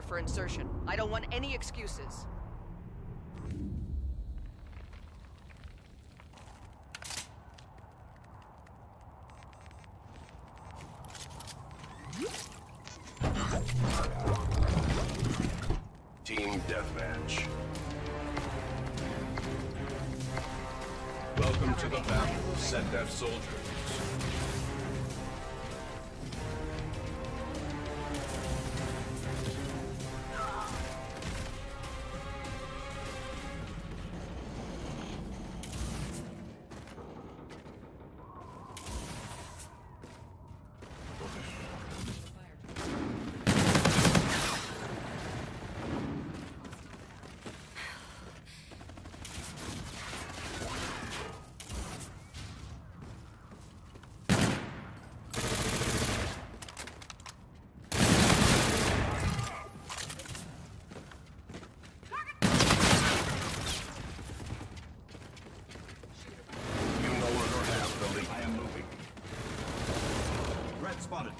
clear for insertion. I don't want any excuses. Team Deathmatch. Welcome to the battle, Set Def Soldiers.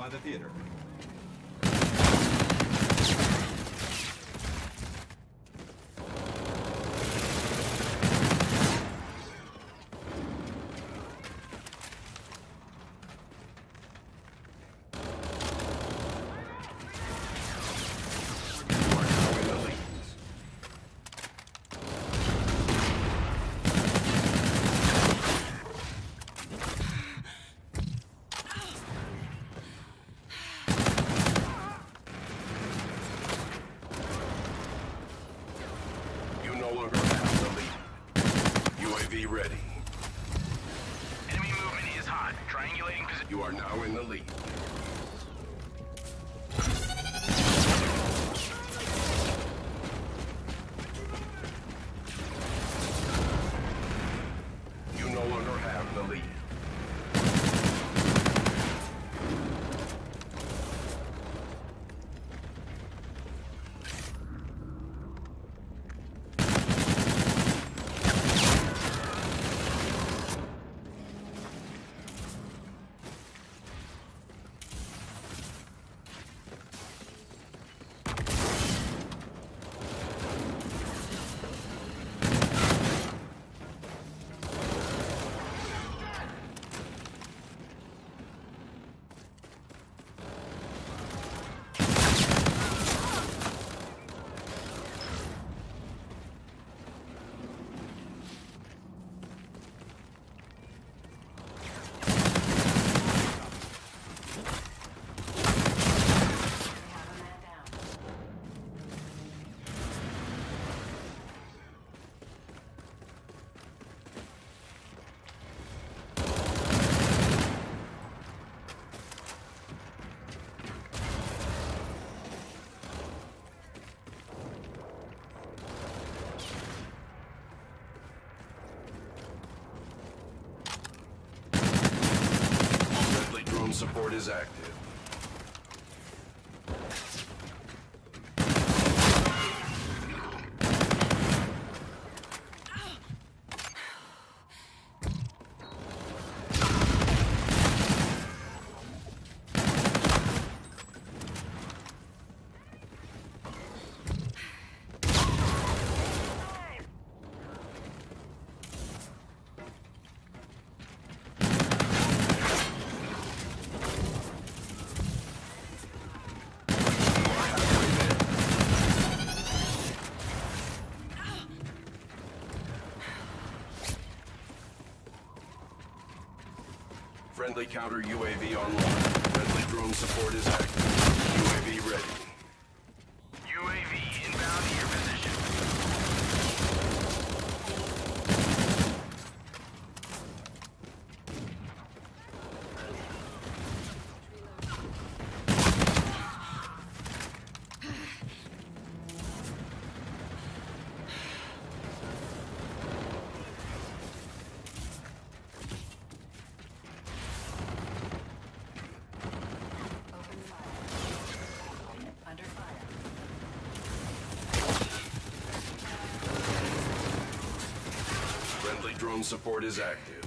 By the theater. You are now in the lead. You no longer have the lead. UAV ready. Enemy movement is hot. Triangulating position. You are now in the lead. You no longer have the lead. Friendly drone support is active. Friendly counter UAV online. Friendly drone support is active. UAV ready. UAV Drone support is active.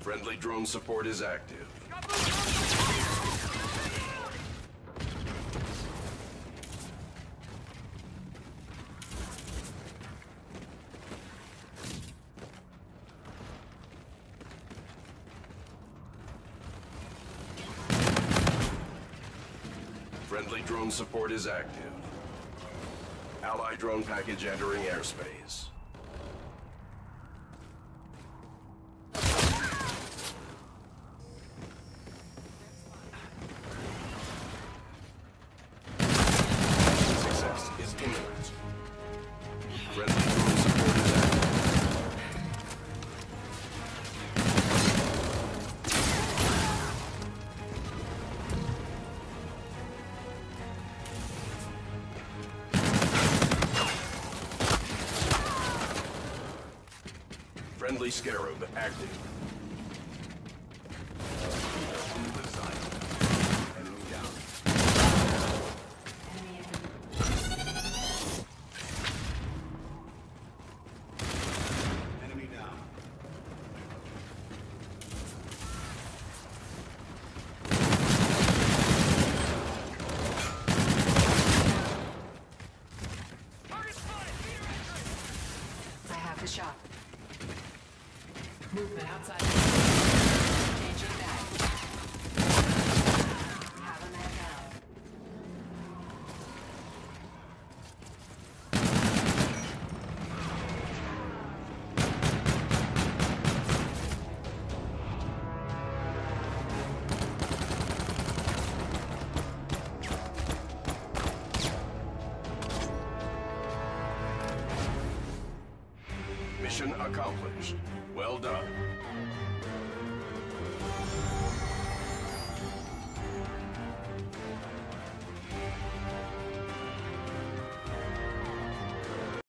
Friendly drone support is active. Friendly drone support is active. Allied drone package entering airspace. Friendly Scarab active. Accomplished. Well done.